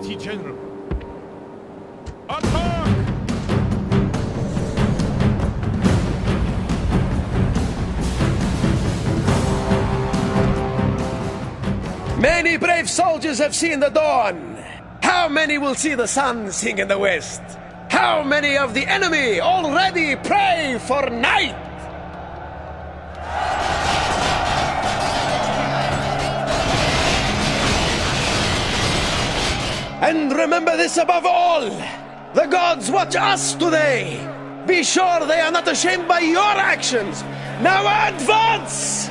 Mighty General. Many brave soldiers have seen the dawn. How many will see the sun sing in the west? How many of the enemy already pray for night? And remember this above all the gods watch us today. Be sure they are not ashamed by your actions. Now advance!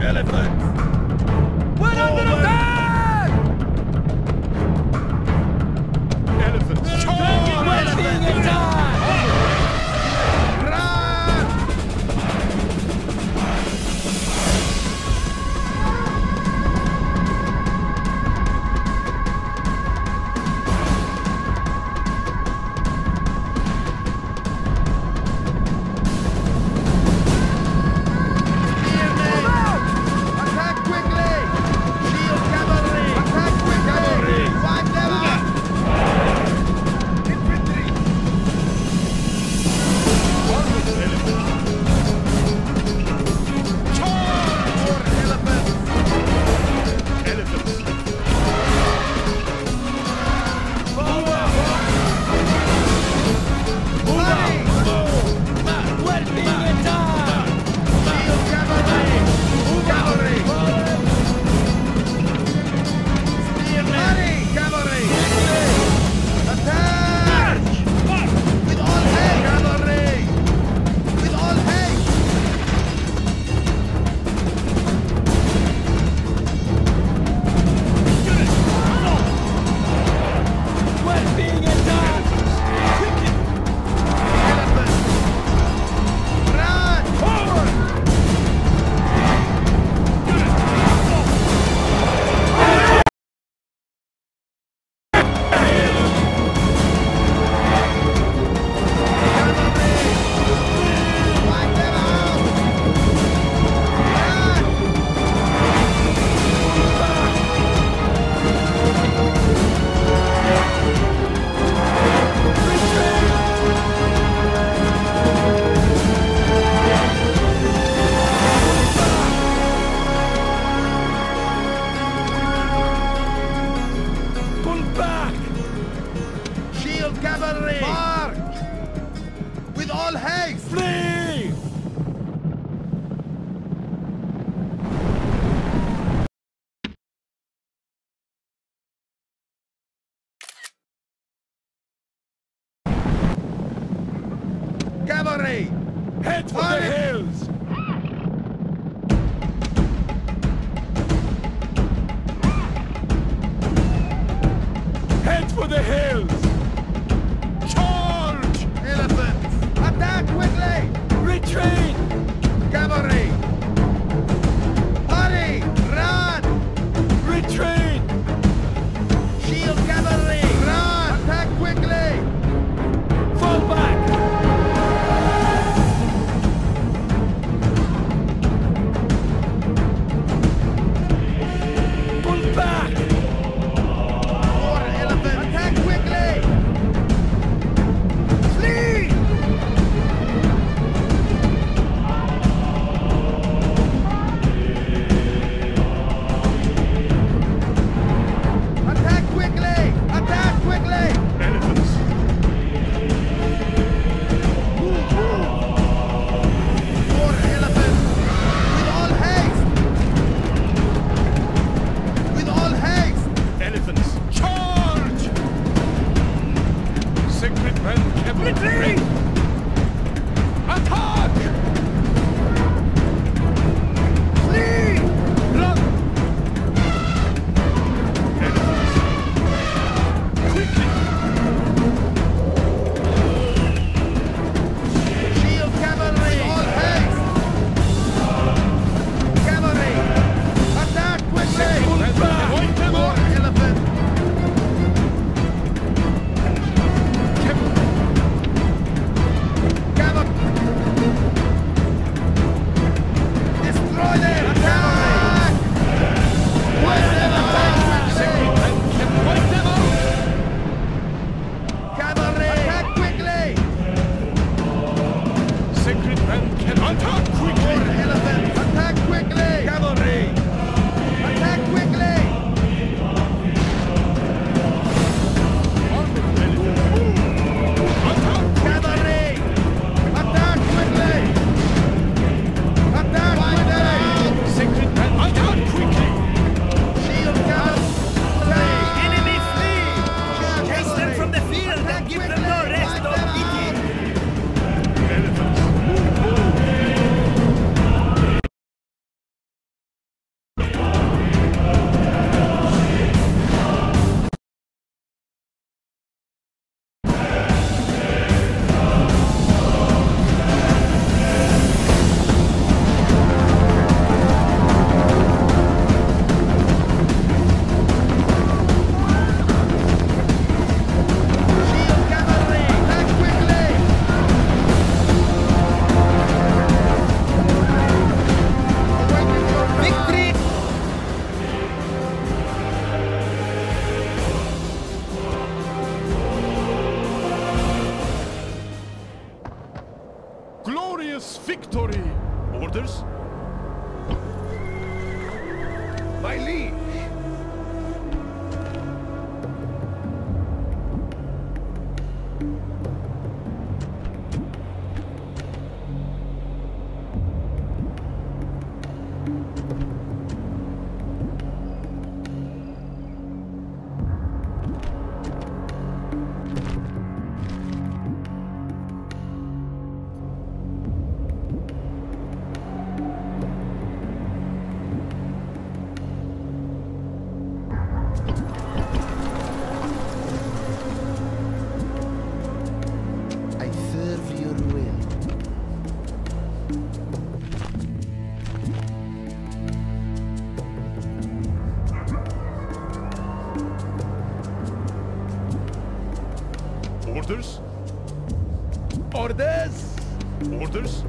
Elephant. All! Flee! Cavalry! Head for the hills! Head for the hills! sacred realm temple. Retreat! Attack! Orders? Orders! Orders?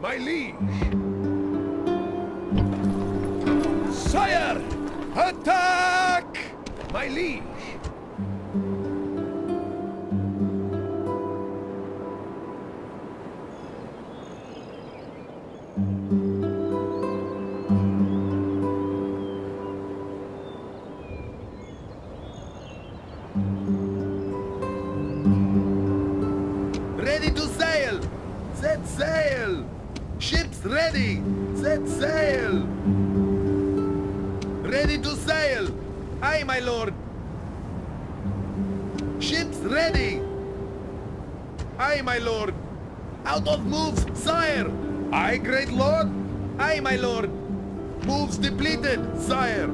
My liege! Sire! Attack! My liege! Ready! Set sail! Ready to sail! Aye, my lord! Ships ready! Aye, my lord! Out of moves, sire! Aye, great lord! Aye, my lord! Moves depleted, sire!